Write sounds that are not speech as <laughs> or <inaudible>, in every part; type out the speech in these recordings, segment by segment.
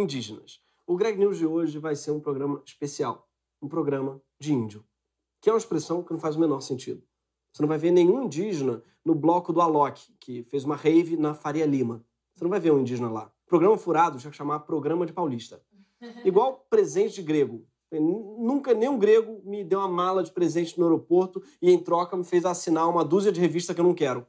indígenas. O Greg News de hoje vai ser um programa especial, um programa de índio, que é uma expressão que não faz o menor sentido. Você não vai ver nenhum indígena no bloco do Alok, que fez uma rave na Faria Lima. Você não vai ver um indígena lá. Programa furado tinha que chamar Programa de Paulista. <laughs> Igual presente de grego. Nunca nenhum grego me deu uma mala de presente no aeroporto e em troca me fez assinar uma dúzia de revistas que eu não quero.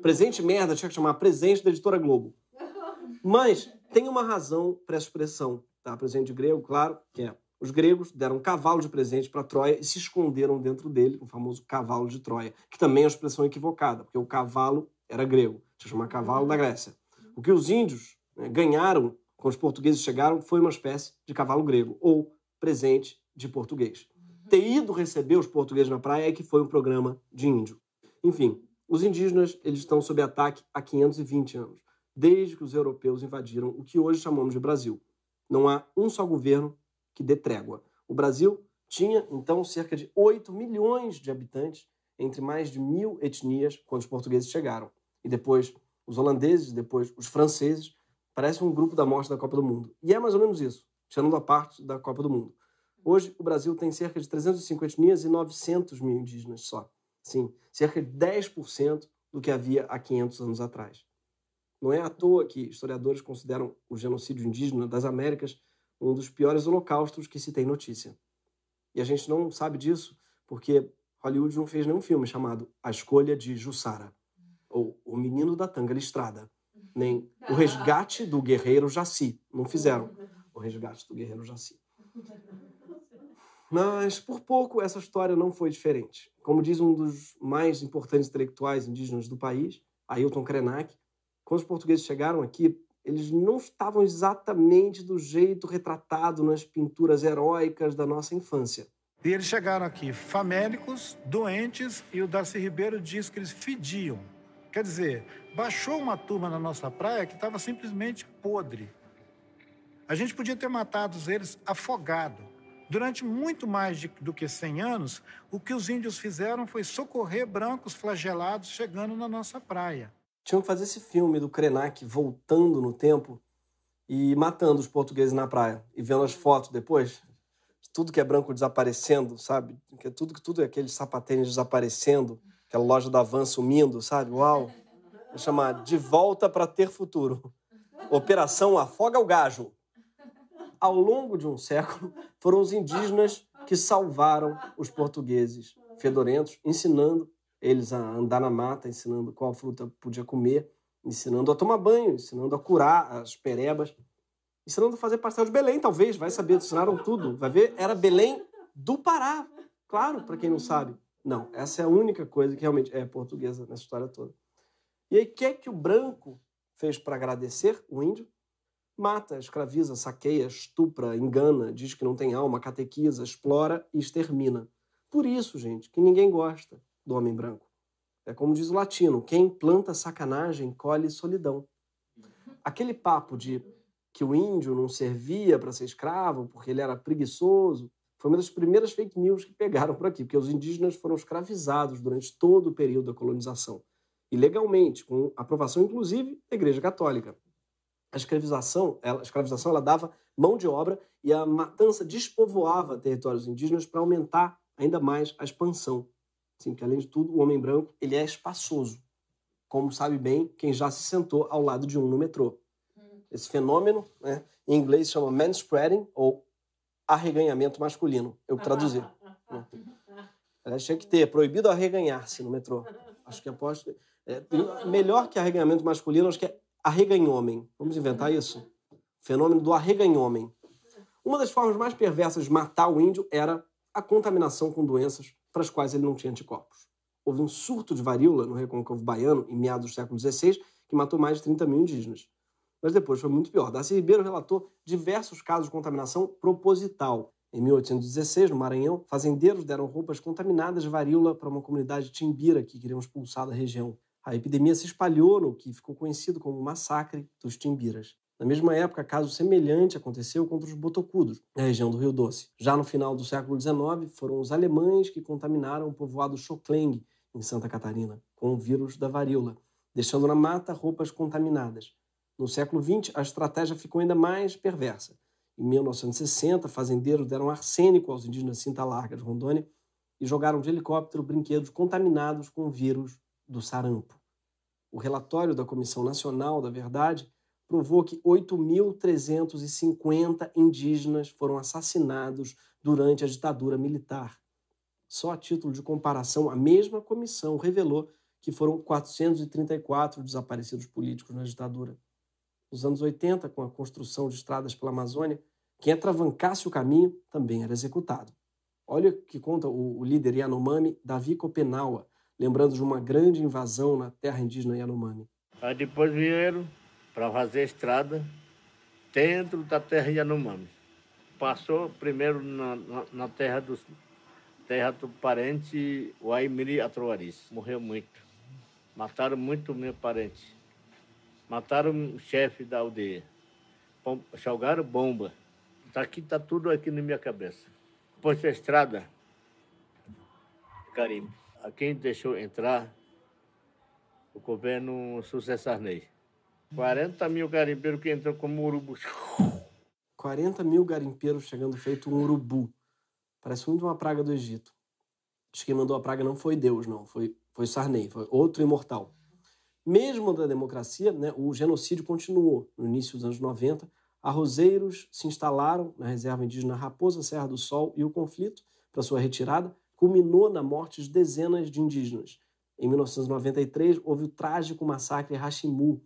Presente merda tinha que chamar presente da editora Globo. <laughs> Mas tem uma razão para essa expressão, tá? Presente de grego, claro, que é os gregos deram um cavalo de presente para Troia e se esconderam dentro dele, o famoso cavalo de Troia, que também é uma expressão equivocada, porque o cavalo era grego, se chama cavalo da Grécia. O que os índios né, ganharam quando os portugueses chegaram foi uma espécie de cavalo grego, ou presente de português. Ter ido receber os portugueses na praia é que foi um programa de índio. Enfim, os indígenas eles estão sob ataque há 520 anos, desde que os europeus invadiram o que hoje chamamos de Brasil. Não há um só governo que dê trégua. O Brasil tinha, então, cerca de 8 milhões de habitantes, entre mais de mil etnias, quando os portugueses chegaram. E depois os holandeses, depois os franceses, parece um grupo da morte da Copa do Mundo. E é mais ou menos isso, tirando a parte da Copa do Mundo. Hoje, o Brasil tem cerca de 305 etnias e 900 mil indígenas só. Sim, cerca de 10% do que havia há 500 anos atrás. Não é à toa que historiadores consideram o genocídio indígena das Américas um dos piores holocaustos que se tem notícia. E a gente não sabe disso porque Hollywood não fez nenhum filme chamado A Escolha de Jussara, ou O Menino da Tanga Listrada, nem O Resgate do Guerreiro Jaci. Não fizeram O Resgate do Guerreiro Jaci. Mas, por pouco, essa história não foi diferente. Como diz um dos mais importantes intelectuais indígenas do país, Ailton Krenak, quando os portugueses chegaram aqui, eles não estavam exatamente do jeito retratado nas pinturas heróicas da nossa infância. E eles chegaram aqui famélicos, doentes, e o Darcy Ribeiro diz que eles fediam. Quer dizer, baixou uma turma na nossa praia que estava simplesmente podre. A gente podia ter matado eles afogado. Durante muito mais de, do que 100 anos, o que os índios fizeram foi socorrer brancos flagelados chegando na nossa praia tinham que fazer esse filme do Krenak voltando no tempo e matando os portugueses na praia e vendo as fotos depois. Tudo que é branco desaparecendo, sabe? Que é tudo que tudo é aqueles sapatênis desaparecendo, aquela loja da Van sumindo, sabe? Uau! Vou chamar De Volta para Ter Futuro. Operação Afoga o Gajo. Ao longo de um século, foram os indígenas que salvaram os portugueses fedorentos, ensinando eles a andar na mata, ensinando qual fruta podia comer, ensinando a tomar banho, ensinando a curar as perebas, ensinando a fazer pastel de Belém, talvez, vai saber, ensinaram tudo. Vai ver, era Belém do Pará. Claro, para quem não sabe. Não, essa é a única coisa que realmente é portuguesa nessa história toda. E aí, o que é que o branco fez para agradecer o índio? Mata, escraviza, saqueia, estupra, engana, diz que não tem alma, catequiza, explora e extermina. Por isso, gente, que ninguém gosta do homem branco. É como diz o latino: quem planta sacanagem colhe solidão. Aquele papo de que o índio não servia para ser escravo porque ele era preguiçoso foi uma das primeiras fake news que pegaram por aqui, porque os indígenas foram escravizados durante todo o período da colonização, ilegalmente, com aprovação inclusive da Igreja Católica. A escravização, ela, a escravização ela dava mão de obra e a matança despovoava territórios indígenas para aumentar ainda mais a expansão Sim, que além de tudo, o homem branco ele é espaçoso, como sabe bem quem já se sentou ao lado de um no metrô. Esse fenômeno, né, em inglês chama manspreading ou arreganhamento masculino. Eu traduzi. Né. <laughs> Aliás, tinha que ter proibido arreganhar-se no metrô. Acho que aposto. É, melhor que arreganhamento masculino, acho que é arreganhomem. Vamos inventar isso? Fenômeno do arreganhomem. Uma das formas mais perversas de matar o índio era a contaminação com doenças para as quais ele não tinha anticorpos. Houve um surto de varíola no Recôncavo Baiano, em meados do século XVI, que matou mais de 30 mil indígenas. Mas depois foi muito pior. Darcy Ribeiro relatou diversos casos de contaminação proposital. Em 1816, no Maranhão, fazendeiros deram roupas contaminadas de varíola para uma comunidade timbira que queriam expulsar da região. A epidemia se espalhou no que ficou conhecido como Massacre dos Timbiras. Na mesma época, caso semelhante aconteceu contra os botocudos, na região do Rio Doce. Já no final do século XIX, foram os alemães que contaminaram o povoado Chocleng, em Santa Catarina, com o vírus da varíola, deixando na mata roupas contaminadas. No século XX, a estratégia ficou ainda mais perversa. Em 1960, fazendeiros deram arsênico aos indígenas Cinta Larga de Rondônia e jogaram de helicóptero brinquedos contaminados com o vírus do sarampo. O relatório da Comissão Nacional da Verdade provou que 8.350 indígenas foram assassinados durante a ditadura militar. Só a título de comparação, a mesma comissão revelou que foram 434 desaparecidos políticos na ditadura. Nos anos 80, com a construção de estradas pela Amazônia, quem atravancasse o caminho também era executado. Olha o que conta o, líder Yanomami, Davi Copenaua, lembrando de uma grande invasão na terra indígena Yanomami. Aí depois vieram para fazer estrada dentro da terra Yanomami. Passou primeiro na, na, na terra, do, terra do parente Waimiri Atroaris. Morreu muito. Mataram muito meu parente. Mataram o chefe da aldeia. Jogaram bomba. Tá aqui, tá tudo aqui na minha cabeça. Depois da estrada, carimbo. A quem deixou entrar o governo José Sarney. 40 mil garimpeiros que entrou como urubu. 40 mil garimpeiros chegando feito um urubu. Parece muito uma praga do Egito. Diz que mandou a praga não foi Deus, não. Foi, foi Sarney, foi outro imortal. Mesmo da democracia, né, o genocídio continuou. No início dos anos 90, arrozeiros se instalaram na reserva indígena Raposa Serra do Sol e o conflito, para sua retirada, culminou na morte de dezenas de indígenas. Em 1993, houve o trágico massacre Hashimu,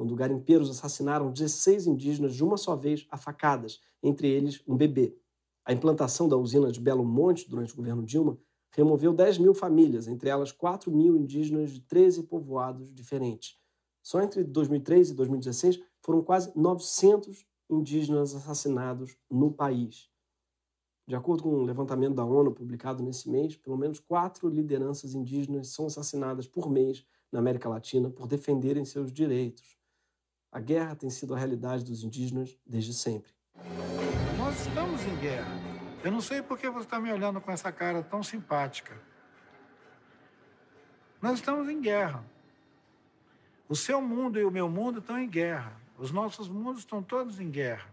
quando garimpeiros assassinaram 16 indígenas de uma só vez a facadas, entre eles um bebê. A implantação da usina de Belo Monte durante o governo Dilma removeu 10 mil famílias, entre elas 4 mil indígenas de 13 povoados diferentes. Só entre 2003 e 2016 foram quase 900 indígenas assassinados no país. De acordo com um levantamento da ONU publicado nesse mês, pelo menos quatro lideranças indígenas são assassinadas por mês na América Latina por defenderem seus direitos. A guerra tem sido a realidade dos indígenas desde sempre. Nós estamos em guerra. Eu não sei por que você está me olhando com essa cara tão simpática. Nós estamos em guerra. O seu mundo e o meu mundo estão em guerra. Os nossos mundos estão todos em guerra.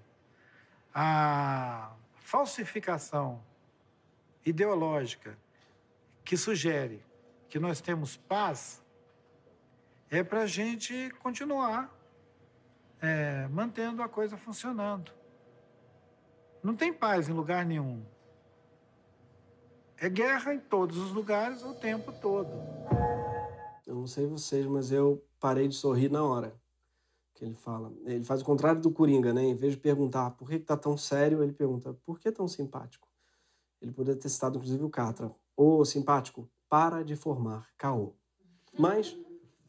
A falsificação ideológica que sugere que nós temos paz é para a gente continuar é, mantendo a coisa funcionando. Não tem paz em lugar nenhum. É guerra em todos os lugares o tempo todo. Eu não sei vocês, mas eu parei de sorrir na hora que ele fala. Ele faz o contrário do Coringa, né? Em vez de perguntar por que, tá tão sério, ele pergunta por que tão simpático. Ele poderia ter citado, inclusive, o Catra. Ô, simpático, para de formar caô. Mas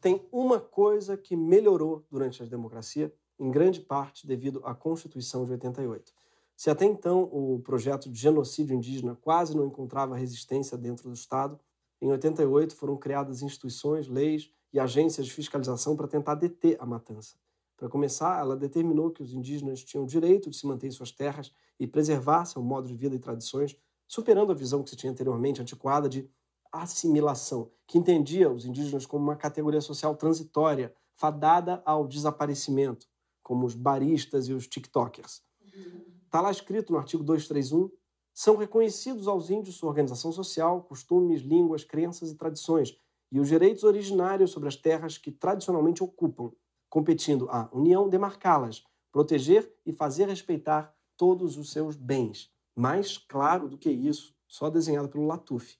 tem uma coisa que melhorou durante a democracia, em grande parte devido à Constituição de 88. Se até então o projeto de genocídio indígena quase não encontrava resistência dentro do Estado, em 88 foram criadas instituições, leis e agências de fiscalização para tentar deter a matança. Para começar, ela determinou que os indígenas tinham direito de se manter em suas terras e preservar seu modo de vida e tradições, superando a visão que se tinha anteriormente antiquada de assimilação, que entendia os indígenas como uma categoria social transitória, fadada ao desaparecimento, como os baristas e os tiktokers. Está lá escrito no artigo 231, são reconhecidos aos índios sua organização social, costumes, línguas, crenças e tradições, e os direitos originários sobre as terras que tradicionalmente ocupam, competindo a União demarcá-las, proteger e fazer respeitar todos os seus bens. Mais claro do que isso, só desenhado pelo Latuf.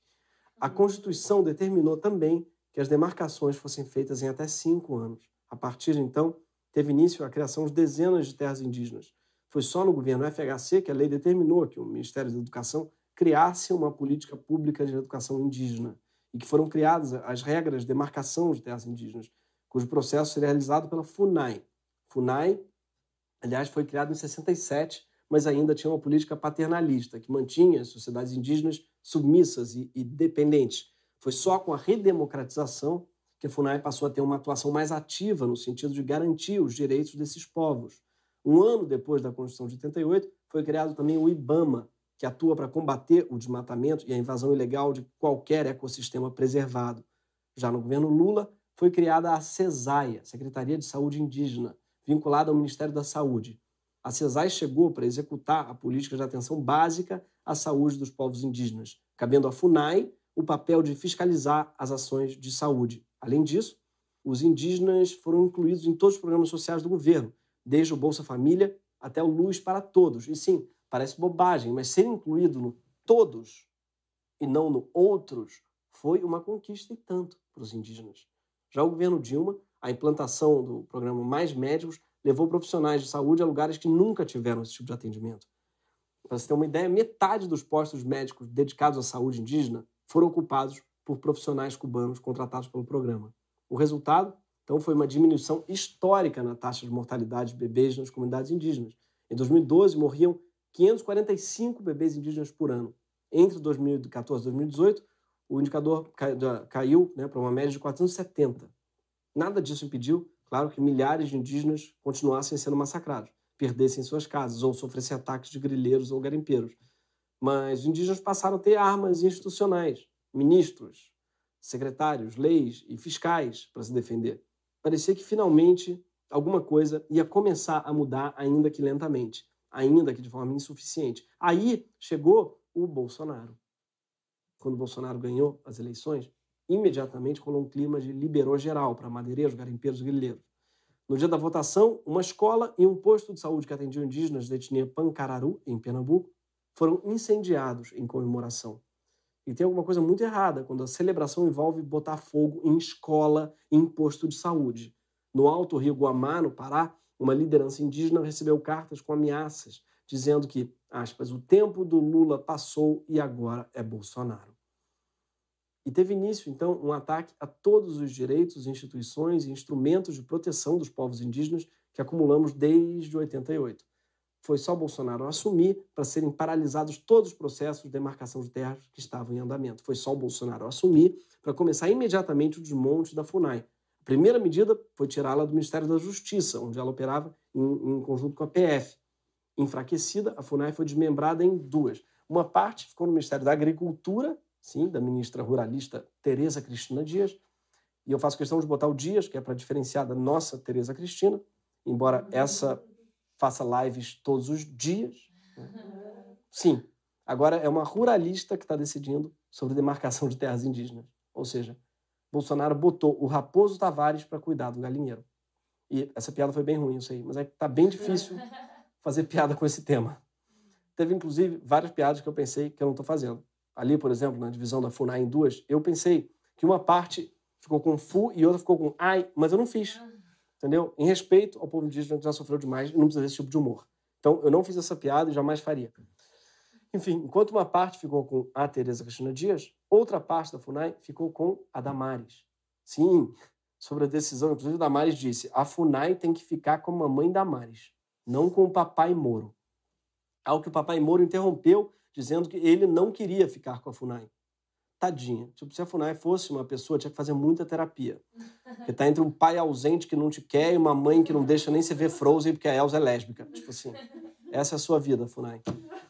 A uhum. Constituição determinou também que as demarcações fossem feitas em até cinco anos. A partir de então, teve início a criação de dezenas de terras indígenas. Foi só no governo FHC que a lei determinou que o Ministério da Educação criasse uma política pública de educação indígena e que foram criadas as regras de demarcação de terras indígenas, cujo processo seria realizado pela FUNAI. FUNAI, aliás, foi criado em 67, mas ainda tinha uma política paternalista que mantinha as sociedades indígenas submissas e, e dependentes. Foi só com a redemocratização que a FUNAI passou a ter uma atuação mais ativa no sentido de garantir os direitos desses povos. Um ano depois da Constituição de 88, foi criado também o IBAMA, que atua para combater o desmatamento e a invasão ilegal de qualquer ecossistema preservado. Já no governo Lula, foi criada a CESAIA, Secretaria de Saúde Indígena, vinculada ao Ministério da Saúde. A CESAI chegou para executar a política de atenção básica à saúde dos povos indígenas, cabendo à FUNAI o papel de fiscalizar as ações de saúde. Além disso, os indígenas foram incluídos em todos os programas sociais do governo, desde o Bolsa Família até o Luz para Todos. E sim, parece bobagem, mas ser incluído no todos e não no outros foi uma conquista e tanto para os indígenas. Já o governo Dilma, a implantação do programa Mais Médicos levou profissionais de saúde a lugares que nunca tiveram esse tipo de atendimento. Para você ter uma ideia, metade dos postos médicos dedicados à saúde indígena foram ocupados por profissionais cubanos contratados pelo programa. O resultado, então, foi uma diminuição histórica na taxa de mortalidade de bebês nas comunidades indígenas. Em 2012, morriam 545 bebês indígenas por ano. Entre 2014 e 2018, o indicador caiu né, para uma média de 470. Nada disso impediu, claro, que milhares de indígenas continuassem sendo massacrados, perdessem suas casas ou sofressem ataques de grileiros ou garimpeiros. Mas os indígenas passaram a ter armas institucionais, ministros, secretários, leis e fiscais para se defender. Parecia que finalmente alguma coisa ia começar a mudar, ainda que lentamente, ainda que de forma insuficiente. Aí chegou o Bolsonaro. Quando o Bolsonaro ganhou as eleições, imediatamente rolou um clima de liberou geral para madeireiros, garimpeiros e grileiros. No dia da votação, uma escola e um posto de saúde que atendiam indígenas da etnia Pancararu, em Pernambuco, foram incendiados em comemoração. E tem alguma coisa muito errada quando a celebração envolve botar fogo em escola e em posto de saúde. No Alto Rio Guamá, no Pará, uma liderança indígena recebeu cartas com ameaças, dizendo que, aspas, o tempo do Lula passou e agora é Bolsonaro. E teve início, então, um ataque a todos os direitos, instituições e instrumentos de proteção dos povos indígenas que acumulamos desde 88 foi só Bolsonaro assumir para serem paralisados todos os processos de demarcação de terras que estavam em andamento. Foi só Bolsonaro assumir para começar imediatamente o desmonte da FUNAI. A primeira medida foi tirá-la do Ministério da Justiça, onde ela operava em, em conjunto com a PF. Enfraquecida, a FUNAI foi desmembrada em duas. Uma parte ficou no Ministério da Agricultura, sim, da ministra ruralista Tereza Cristina Dias, e eu faço questão de botar o Dias, que é para diferenciar da nossa Tereza Cristina, embora essa faça lives todos os dias. Sim, agora é uma ruralista que está decidindo sobre demarcação de terras indígenas. Ou seja, Bolsonaro botou o Raposo Tavares para cuidar do galinheiro. E essa piada foi bem ruim, isso aí, mas é que tá bem difícil <laughs> fazer piada com esse tema. Teve, inclusive, várias piadas que eu pensei que eu não estou fazendo. Ali, por exemplo, na divisão da FUNAI em duas, eu pensei que uma parte ficou com FU e outra ficou com AI, mas eu não fiz entendeu? Em respeito ao povo indígena que já sofreu demais e não precisa desse tipo de humor. Então, eu não fiz essa piada e jamais faria. Enfim, enquanto uma parte ficou com a Tereza Cristina Dias, outra parte da FUNAI ficou com a Damares. Sim, sobre a decisão, inclusive a Damares disse, a FUNAI tem que ficar com a mamãe Damares, não com o papai Moro. Ao que o papai Moro interrompeu, dizendo que ele não queria ficar com a FUNAI tadinha. Tipo, se a Funai fosse uma pessoa, tinha que fazer muita terapia. Porque tá entre um pai ausente que não te quer e uma mãe que não deixa nem você ver Frozen porque a Elsa é lésbica. Tipo assim, essa é a sua vida, Funai.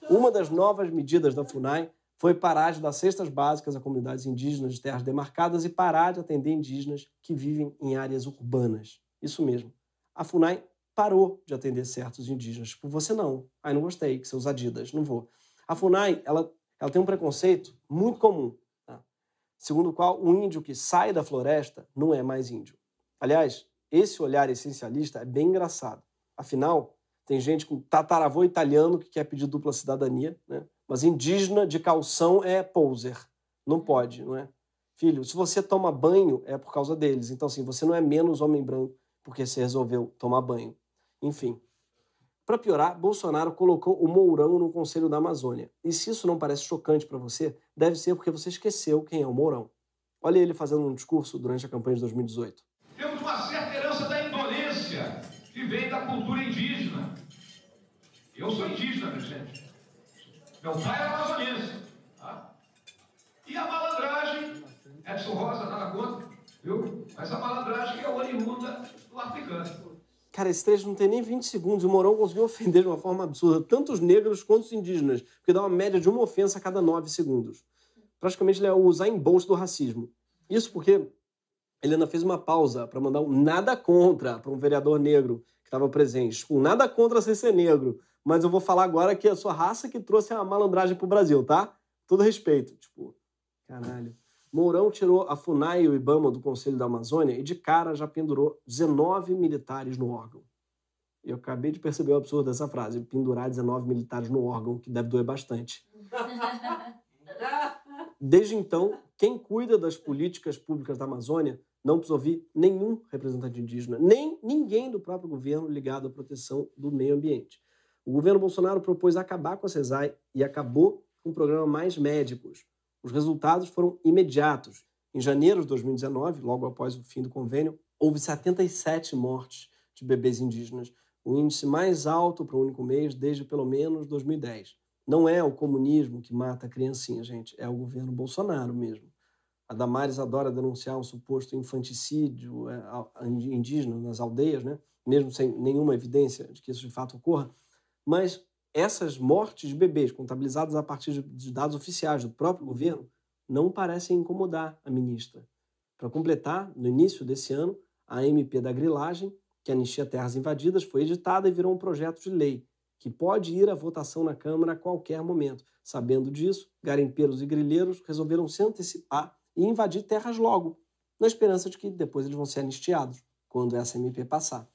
Uma das novas medidas da Funai foi parar de dar cestas básicas a comunidades indígenas de terras demarcadas e parar de atender indígenas que vivem em áreas urbanas. Isso mesmo. A FUNAI parou de atender certos indígenas. Tipo, você não. Ai, não gostei, que seus adidas, não vou. A FUNAI, ela, ela tem um preconceito muito comum segundo o qual o índio que sai da floresta não é mais índio. Aliás, esse olhar essencialista é bem engraçado. Afinal, tem gente com tataravô italiano que quer pedir dupla cidadania, né? mas indígena de calção é poser. Não pode, não é? Filho, se você toma banho, é por causa deles. Então, assim, você não é menos homem branco porque você resolveu tomar banho. Enfim, para piorar, Bolsonaro colocou o Mourão no Conselho da Amazônia. E se isso não parece chocante para você, deve ser porque você esqueceu quem é o Mourão. Olha ele fazendo um discurso durante a campanha de 2018. Temos uma certa herança da indolência que vem da cultura indígena. Eu sou indígena, presidente. Meu pai é amazonense. Tá? E a malandragem, Edson Rosa, nada contra, viu? Mas a malandragem é oriunda do africano. Cara, esse trecho não tem nem 20 segundos. O Mourão conseguiu ofender de uma forma absurda tanto os negros quanto os indígenas, porque dá uma média de uma ofensa a cada 9 segundos. Praticamente ele é o usar em bolso do racismo. Isso porque ele ainda fez uma pausa para mandar um nada contra para um vereador negro, estava presente. Tipo, nada contra você ser negro, mas eu vou falar agora que a sua raça que trouxe a malandragem pro Brasil, tá? Todo respeito. Tipo, caralho. Mourão tirou a FUNAI e o IBAMA do Conselho da Amazônia e de cara já pendurou 19 militares no órgão. Eu acabei de perceber o absurdo dessa frase, pendurar 19 militares no órgão, que deve doer bastante. Desde então, quem cuida das políticas públicas da Amazônia não precisa ouvir nenhum representante indígena, nem ninguém do próprio governo ligado à proteção do meio ambiente. O governo Bolsonaro propôs acabar com a CESAI e acabou com o programa Mais Médicos. Os resultados foram imediatos. Em janeiro de 2019, logo após o fim do convênio, houve 77 mortes de bebês indígenas, o índice mais alto para um único mês desde pelo menos 2010. Não é o comunismo que mata a criancinha, gente, é o governo Bolsonaro mesmo. A Damares adora denunciar um suposto infanticídio é, indígena nas aldeias, né? mesmo sem nenhuma evidência de que isso de fato ocorra. Mas essas mortes de bebês, contabilizadas a partir de dados oficiais do próprio governo, não parecem incomodar a ministra. Para completar, no início desse ano, a MP da grilagem, que anistia terras invadidas, foi editada e virou um projeto de lei que pode ir à votação na Câmara a qualquer momento. Sabendo disso, garimpeiros e grileiros resolveram se antecipar e invadir terras logo, na esperança de que depois eles vão ser anistiados quando essa MP passar.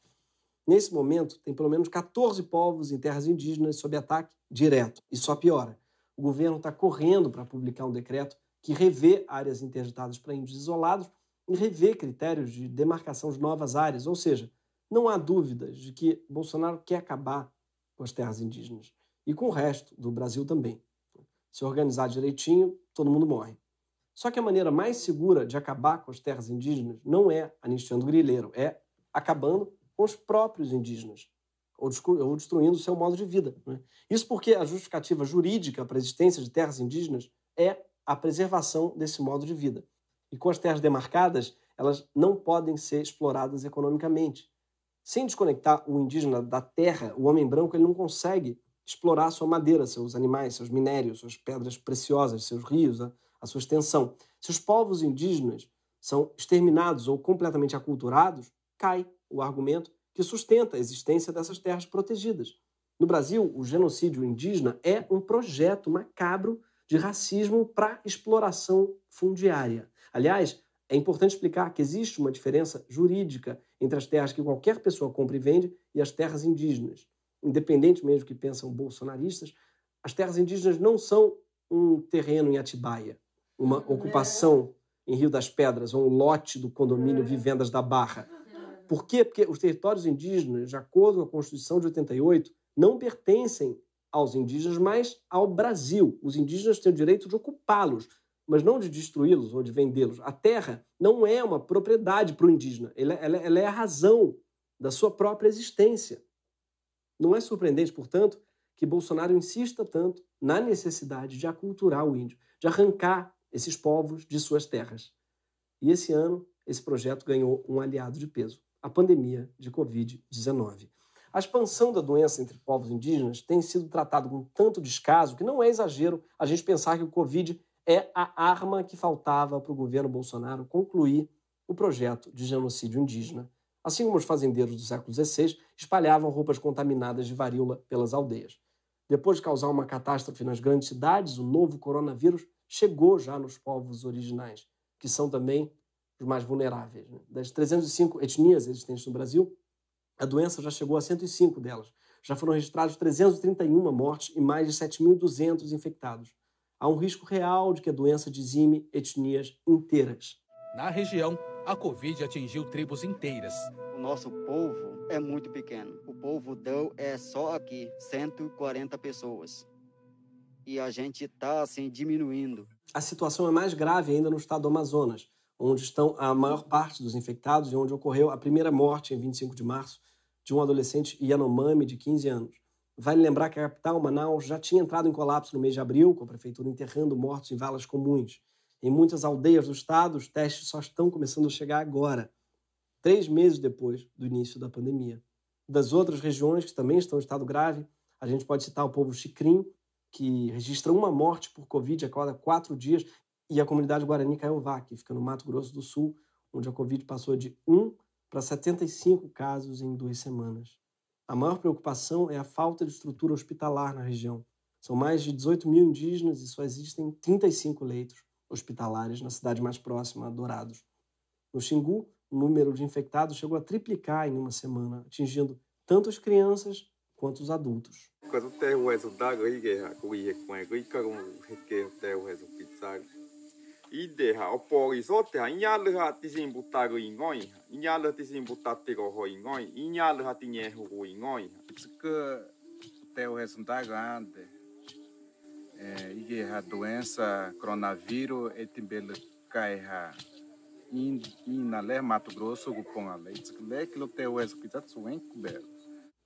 Nesse momento, tem pelo menos 14 povos em terras indígenas sob ataque direto, e só piora. O governo está correndo para publicar um decreto que revê áreas interditadas para índios isolados e revê critérios de demarcação de novas áreas, ou seja, não há dúvidas de que Bolsonaro quer acabar com as terras indígenas e com o resto do Brasil também. Se organizar direitinho, todo mundo morre. Só que a maneira mais segura de acabar com as terras indígenas não é anistiando o grileiro, é acabando com os próprios indígenas, ou destruindo o seu modo de vida. Né? Isso porque a justificativa jurídica para a existência de terras indígenas é a preservação desse modo de vida. E com as terras demarcadas, elas não podem ser exploradas economicamente. Sem desconectar o indígena da terra, o homem branco ele não consegue explorar sua madeira, seus animais, seus minérios, suas pedras preciosas, seus rios, a sua extensão. Se os povos indígenas são exterminados ou completamente aculturados, cai o argumento que sustenta a existência dessas terras protegidas. No Brasil, o genocídio indígena é um projeto macabro de racismo para exploração fundiária. Aliás, é importante explicar que existe uma diferença jurídica entre as terras que qualquer pessoa compra e vende e as terras indígenas. Independentemente do que pensam bolsonaristas, as terras indígenas não são um terreno em Atibaia uma ocupação em Rio das Pedras, ou um lote do condomínio Vivendas da Barra. Por quê? Porque os territórios indígenas, de acordo com a Constituição de 88, não pertencem aos indígenas, mas ao Brasil. Os indígenas têm o direito de ocupá-los, mas não de destruí-los ou de vendê-los. A terra não é uma propriedade para o indígena, ela, ela, ela é a razão da sua própria existência. Não é surpreendente, portanto, que Bolsonaro insista tanto na necessidade de aculturar o índio, de arrancar esses povos de suas terras. E esse ano, esse projeto ganhou um aliado de peso: a pandemia de Covid-19. A expansão da doença entre povos indígenas tem sido tratada com tanto descaso que não é exagero a gente pensar que o Covid é a arma que faltava para o governo Bolsonaro concluir o projeto de genocídio indígena, assim como os fazendeiros do século XVI espalhavam roupas contaminadas de varíola pelas aldeias. Depois de causar uma catástrofe nas grandes cidades, o novo coronavírus chegou já nos povos originais, que são também os mais vulneráveis. Né? Das 305 etnias existentes no Brasil, a doença já chegou a 105 delas. Já foram registrados 331 mortes e mais de 7.200 infectados. Há um risco real de que a doença dizime etnias inteiras. Na região, a Covid atingiu tribos inteiras. O nosso povo é muito pequeno. O povo deu é só aqui 140 pessoas e a gente está assim diminuindo. A situação é mais grave ainda no estado do Amazonas, onde estão a maior parte dos infectados e onde ocorreu a primeira morte em 25 de março de um adolescente Yanomami de 15 anos. Vale lembrar que a capital, Manaus, já tinha entrado em colapso no mês de abril, com a prefeitura enterrando mortos em valas comuns. Em muitas aldeias do estado, os testes só estão começando a chegar agora, três meses depois do início da pandemia. Das outras regiões que também estão em estado grave, a gente pode citar o povo Xicrim, que registra uma morte por Covid a cada quatro dias, e a comunidade Guarani Caiová, que fica no Mato Grosso do Sul, onde a Covid passou de 1 para 75 casos em duas semanas. A maior preocupação é a falta de estrutura hospitalar na região. São mais de 18 mil indígenas e só existem 35 leitos hospitalares na cidade mais próxima, Dourados. No Xingu, o número de infectados chegou a triplicar em uma semana, atingindo tanto as crianças quanto os adultos. ideha o pori so te ha inya le ha ti sin buta go ingoi inya le ti sin buta te go ho ingoi inya le ha ti nye ho go ingoi que te o resultado ande é ige a doença coronavírus e timbele cai ha in na le Mato Grosso pon a leite que le que lo te o belo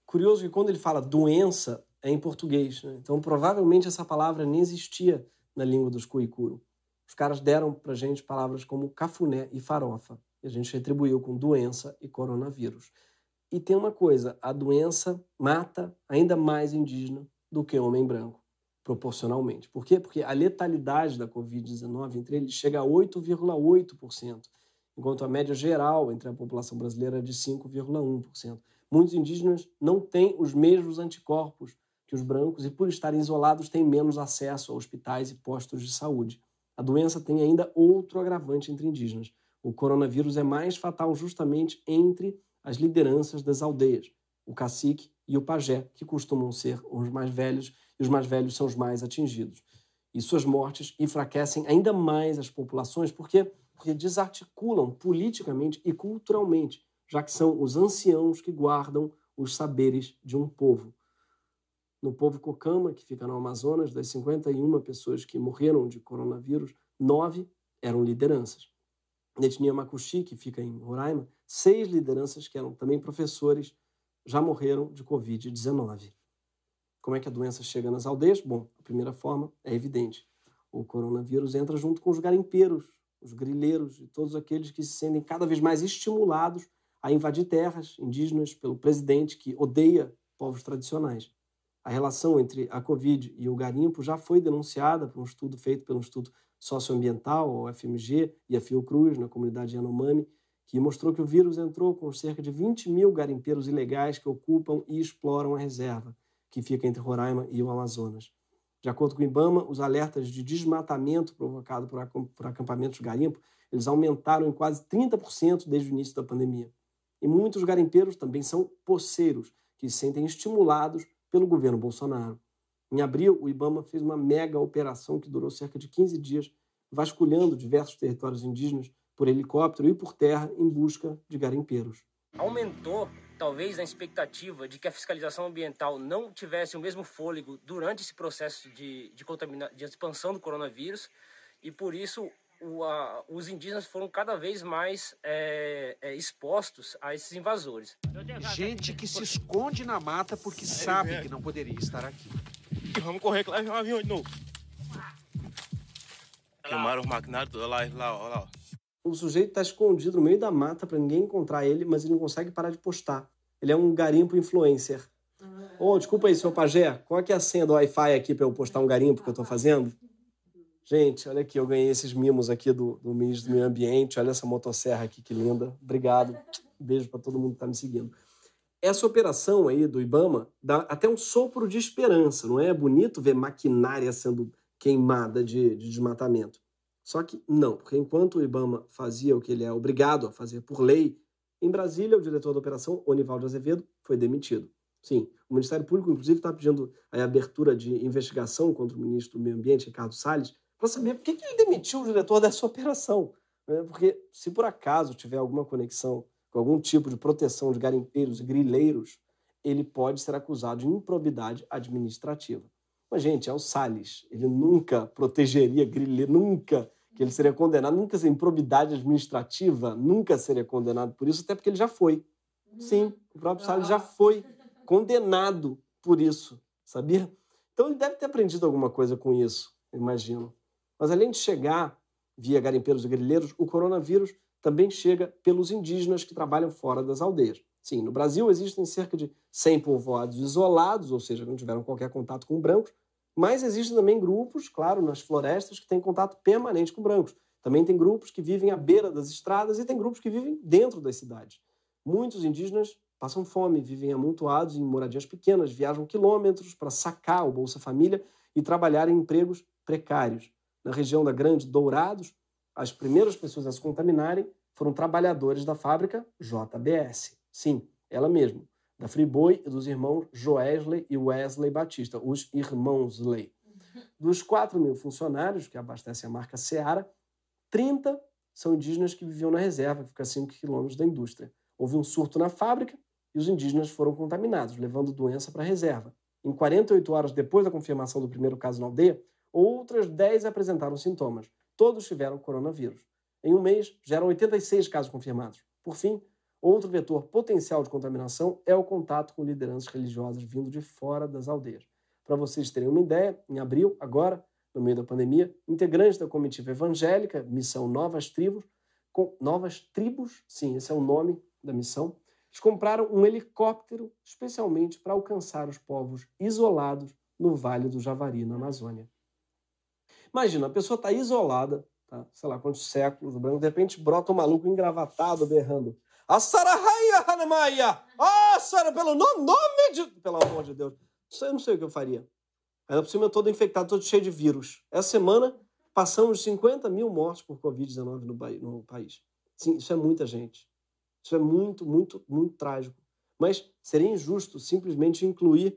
Curioso que quando ele fala doença é em português, né? então provavelmente essa palavra nem existia na língua dos Kuikuro. Os caras deram para gente palavras como cafuné e farofa. E a gente retribuiu com doença e coronavírus. E tem uma coisa: a doença mata ainda mais indígena do que homem branco, proporcionalmente. Por quê? Porque a letalidade da Covid-19 entre eles chega a 8,8%, enquanto a média geral entre a população brasileira é de 5,1%. Muitos indígenas não têm os mesmos anticorpos que os brancos e, por estarem isolados, têm menos acesso a hospitais e postos de saúde. A doença tem ainda outro agravante entre indígenas. O coronavírus é mais fatal justamente entre as lideranças das aldeias, o cacique e o pajé, que costumam ser os mais velhos, e os mais velhos são os mais atingidos. E suas mortes enfraquecem ainda mais as populações, porque porque desarticulam politicamente e culturalmente, já que são os anciãos que guardam os saberes de um povo no povo Cocama, que fica no Amazonas, das 51 pessoas que morreram de coronavírus, nove eram lideranças. Na etnia Makuxi, que fica em Roraima, seis lideranças, que eram também professores, já morreram de Covid-19. Como é que a doença chega nas aldeias? Bom, a primeira forma é evidente. O coronavírus entra junto com os garimpeiros, os grileiros e todos aqueles que se sentem cada vez mais estimulados a invadir terras indígenas pelo presidente que odeia povos tradicionais. A relação entre a Covid e o garimpo já foi denunciada por um estudo feito pelo Instituto Socioambiental, o FMG, e a Fiocruz, na comunidade Yanomami, que mostrou que o vírus entrou com cerca de 20 mil garimpeiros ilegais que ocupam e exploram a reserva, que fica entre Roraima e o Amazonas. De acordo com o IBAMA, os alertas de desmatamento provocado por acampamentos garimpo, eles aumentaram em quase 30% desde o início da pandemia. E muitos garimpeiros também são poceiros, que se sentem estimulados pelo governo Bolsonaro. Em abril, o Ibama fez uma mega operação que durou cerca de 15 dias, vasculhando diversos territórios indígenas por helicóptero e por terra em busca de garimpeiros. Aumentou, talvez, a expectativa de que a fiscalização ambiental não tivesse o mesmo fôlego durante esse processo de, de, de expansão do coronavírus, e por isso o, a, os indígenas foram cada vez mais é, é, expostos a esses invasores. Gente que se esconde na mata porque sabe que não poderia estar aqui. Vamos correr que lá vem um avião de novo. Queimaram os maquinários lá, lá, lá. O sujeito está escondido no meio da mata para ninguém encontrar ele, mas ele não consegue parar de postar. Ele é um garimpo influencer. Ô, oh, desculpa aí, seu pajé, qual é, que é a senha do Wi-Fi aqui para eu postar um garimpo que eu estou fazendo? Gente, olha aqui, eu ganhei esses mimos aqui do, do ministro do Meio Ambiente. Olha essa motosserra aqui, que linda. Obrigado. Beijo para todo mundo que está me seguindo. Essa operação aí do Ibama dá até um sopro de esperança, não é? É bonito ver maquinária sendo queimada de, de desmatamento. Só que não, porque enquanto o Ibama fazia o que ele é obrigado a fazer por lei, em Brasília, o diretor da operação, Onivaldo Azevedo, foi demitido. Sim, o Ministério Público, inclusive, está pedindo a abertura de investigação contra o ministro do Meio Ambiente, Ricardo Salles, para saber por que, que ele demitiu o diretor dessa operação. Né? Porque se por acaso tiver alguma conexão com algum tipo de proteção de garimpeiros e grileiros, ele pode ser acusado de improbidade administrativa. Mas, gente, é o Salles. Ele nunca protegeria grileiro, nunca que ele seria condenado, nunca seria improbidade administrativa, nunca seria condenado por isso, até porque ele já foi. Sim, o próprio Salles já foi condenado por isso, sabia? Então ele deve ter aprendido alguma coisa com isso, imagino. Mas além de chegar via garimpeiros e grileiros, o coronavírus também chega pelos indígenas que trabalham fora das aldeias. Sim, no Brasil existem cerca de 100 povoados isolados, ou seja, não tiveram qualquer contato com brancos, mas existem também grupos, claro, nas florestas que têm contato permanente com brancos. Também tem grupos que vivem à beira das estradas e tem grupos que vivem dentro das cidades. Muitos indígenas passam fome, vivem amontoados em moradias pequenas, viajam quilômetros para sacar o Bolsa Família e trabalhar em empregos precários. Na região da Grande Dourados, as primeiras pessoas a se contaminarem foram trabalhadores da fábrica JBS. Sim, ela mesma, da Friboi e dos irmãos Joesley e Wesley Batista, os irmãos Ley. Dos 4 mil funcionários que abastecem a marca Seara, 30 são indígenas que viviam na reserva, que fica a 5 quilômetros da indústria. Houve um surto na fábrica e os indígenas foram contaminados, levando doença para a reserva. Em 48 horas depois da confirmação do primeiro caso na aldeia, outras 10 apresentaram sintomas. Todos tiveram coronavírus. Em um mês, já eram 86 casos confirmados. Por fim, outro vetor potencial de contaminação é o contato com lideranças religiosas vindo de fora das aldeias. Para vocês terem uma ideia, em abril, agora, no meio da pandemia, integrantes da comitiva evangélica, missão Novas Tribos, com Novas Tribos, sim, esse é o nome da missão, eles compraram um helicóptero especialmente para alcançar os povos isolados no Vale do Javari, na Amazônia. Imagina, a pessoa está isolada, tá? sei lá quantos séculos, de repente brota um maluco engravatado, berrando. Assarahaya Hanamaya! Ah, Sara, pelo nome de. Pelo amor de Deus. Isso eu não sei o que eu faria. Ainda por cima eu todo infectado, todo cheio de vírus. Essa semana passamos 50 mil mortes por Covid-19 no, no país. Sim, isso é muita gente. Isso é muito, muito, muito trágico. Mas seria injusto simplesmente incluir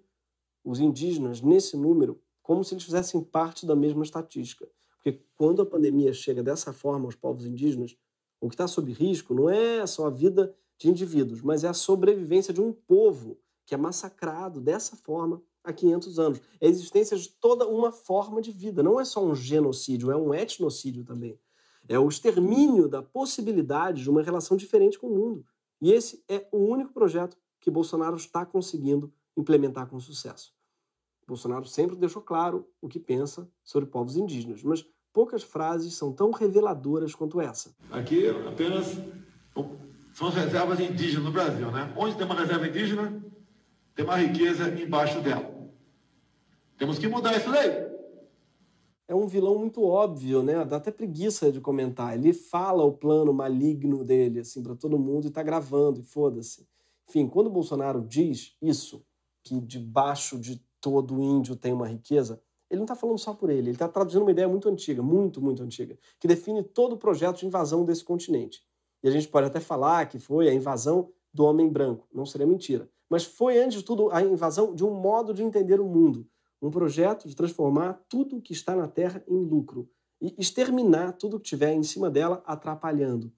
os indígenas nesse número como se eles fizessem parte da mesma estatística. Porque quando a pandemia chega dessa forma aos povos indígenas, o que está sob risco não é só a vida de indivíduos, mas é a sobrevivência de um povo que é massacrado dessa forma há 500 anos. É a existência de toda uma forma de vida. Não é só um genocídio, é um etnocídio também. É o extermínio da possibilidade de uma relação diferente com o mundo. E esse é o único projeto que Bolsonaro está conseguindo implementar com sucesso. Bolsonaro sempre deixou claro o que pensa sobre povos indígenas, mas poucas frases são tão reveladoras quanto essa. Aqui apenas são as reservas indígenas no Brasil, né? Onde tem uma reserva indígena, tem uma riqueza embaixo dela. Temos que mudar isso daí é um vilão muito óbvio, né? Dá até preguiça de comentar. Ele fala o plano maligno dele, assim, para todo mundo e tá gravando, e foda-se. Enfim, quando o Bolsonaro diz isso, que debaixo de todo índio tem uma riqueza, ele não está falando só por ele, ele está traduzindo uma ideia muito antiga, muito, muito antiga, que define todo o projeto de invasão desse continente. E a gente pode até falar que foi a invasão do homem branco, não seria mentira. Mas foi, antes de tudo, a invasão de um modo de entender o mundo, um projeto de transformar tudo o que está na Terra em lucro e exterminar tudo que estiver em cima dela atrapalhando.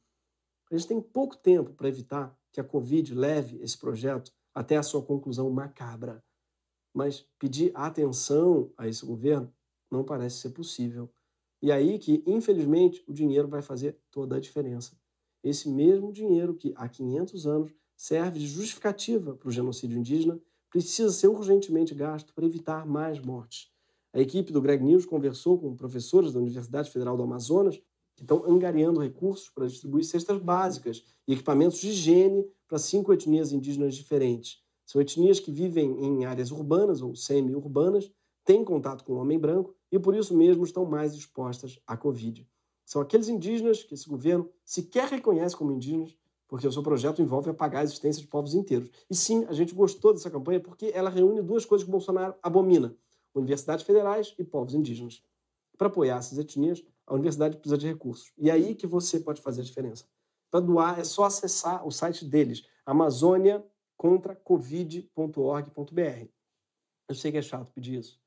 A gente tem pouco tempo para evitar que a Covid leve esse projeto até a sua conclusão macabra. Mas pedir atenção a esse governo não parece ser possível. E aí que, infelizmente, o dinheiro vai fazer toda a diferença. Esse mesmo dinheiro que há 500 anos serve de justificativa para o genocídio indígena precisa ser urgentemente gasto para evitar mais mortes. A equipe do Greg News conversou com professores da Universidade Federal do Amazonas que estão angariando recursos para distribuir cestas básicas e equipamentos de higiene para cinco etnias indígenas diferentes. São etnias que vivem em áreas urbanas ou semi-urbanas, têm contato com o homem branco e por isso mesmo estão mais expostas à Covid. São aqueles indígenas que esse governo sequer reconhece como indígenas porque o seu projeto envolve apagar a existência de povos inteiros. E sim, a gente gostou dessa campanha porque ela reúne duas coisas que Bolsonaro abomina: universidades federais e povos indígenas. Para apoiar essas etnias, a universidade precisa de recursos. E é aí que você pode fazer a diferença. Para doar, é só acessar o site deles, amazoniacontracovid.org.br. Eu sei que é chato pedir isso.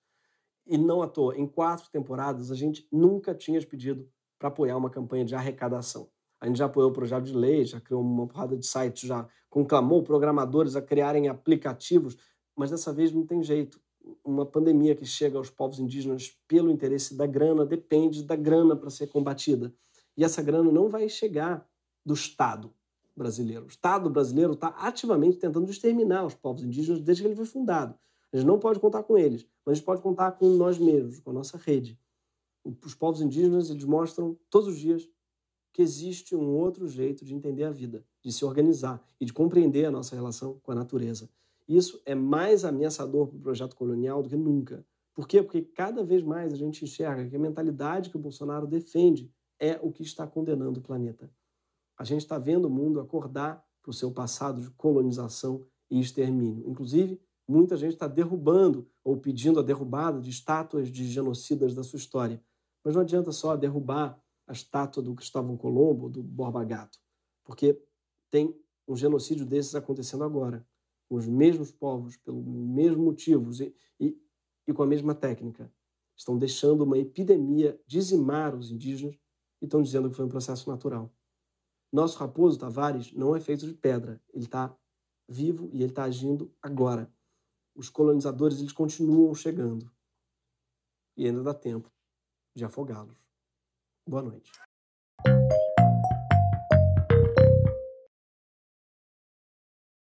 E não à toa, em quatro temporadas, a gente nunca tinha pedido para apoiar uma campanha de arrecadação. A gente já apoiou o projeto de lei, já criou uma porrada de sites, já conclamou programadores a criarem aplicativos, mas dessa vez não tem jeito. Uma pandemia que chega aos povos indígenas pelo interesse da grana depende da grana para ser combatida. E essa grana não vai chegar do Estado brasileiro. O Estado brasileiro está ativamente tentando exterminar os povos indígenas desde que ele foi fundado. A gente não pode contar com eles, mas a gente pode contar com nós mesmos, com a nossa rede. Os povos indígenas eles mostram todos os dias que existe um outro jeito de entender a vida, de se organizar e de compreender a nossa relação com a natureza. Isso é mais ameaçador para o projeto colonial do que nunca. Por quê? Porque cada vez mais a gente enxerga que a mentalidade que o Bolsonaro defende é o que está condenando o planeta. A gente está vendo o mundo acordar para o seu passado de colonização e extermínio. Inclusive, muita gente está derrubando ou pedindo a derrubada de estátuas de genocidas da sua história. Mas não adianta só derrubar a estátua do Cristóvão Colombo, do Borba Gato, porque tem um genocídio desses acontecendo agora, com os mesmos povos, pelos mesmos motivos e, e, e com a mesma técnica. Estão deixando uma epidemia dizimar os indígenas e estão dizendo que foi um processo natural. Nosso Raposo Tavares não é feito de pedra, ele está vivo e ele está agindo agora. Os colonizadores eles continuam chegando e ainda dá tempo de afogá-los. Boa noite.